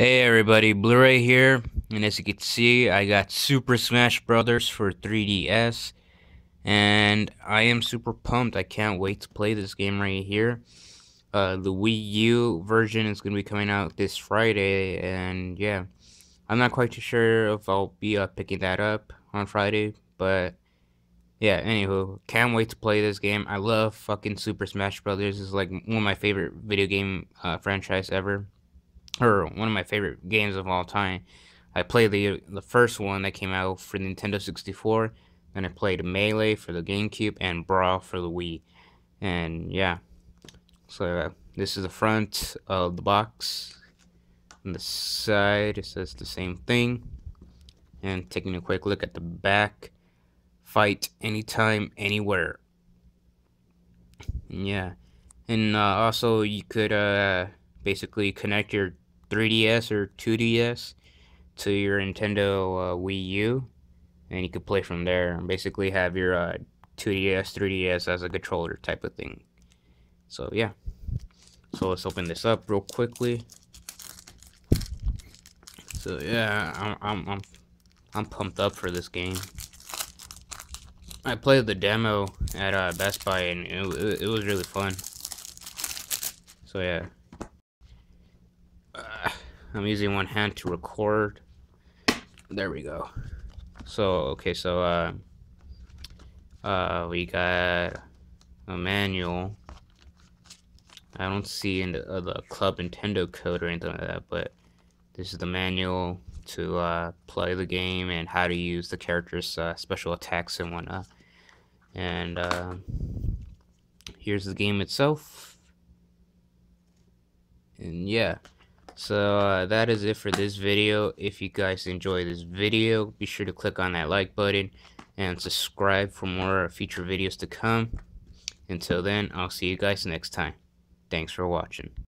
Hey everybody, Blu-ray here, and as you can see, I got Super Smash Brothers for 3DS, and I am super pumped. I can't wait to play this game right here. Uh, the Wii U version is going to be coming out this Friday, and yeah, I'm not quite too sure if I'll be uh, picking that up on Friday, but yeah, anywho, can't wait to play this game. I love fucking Super Smash Brothers. It's like one of my favorite video game uh, franchise ever or one of my favorite games of all time. I played the the first one that came out for Nintendo 64, then I played Melee for the GameCube and Brawl for the Wii. And yeah, so uh, this is the front of the box. On the side, it says the same thing. And taking a quick look at the back, fight anytime, anywhere. Yeah, and uh, also you could uh, basically connect your 3DS or 2DS to your Nintendo uh, Wii U, and you could play from there. And basically, have your uh, 2DS, 3DS as a controller type of thing. So yeah. So let's open this up real quickly. So yeah, I'm I'm I'm, I'm pumped up for this game. I played the demo at uh, Best Buy and it, it, it was really fun. So yeah. I'm using one hand to record. There we go. So, okay, so, uh, uh, we got a manual. I don't see in the, uh, the Club Nintendo code or anything like that, but this is the manual to uh, play the game and how to use the characters' uh, special attacks and whatnot. And uh, here's the game itself. And yeah. So uh, that is it for this video. If you guys enjoy this video, be sure to click on that like button and subscribe for more future videos to come. Until then, I'll see you guys next time. Thanks for watching.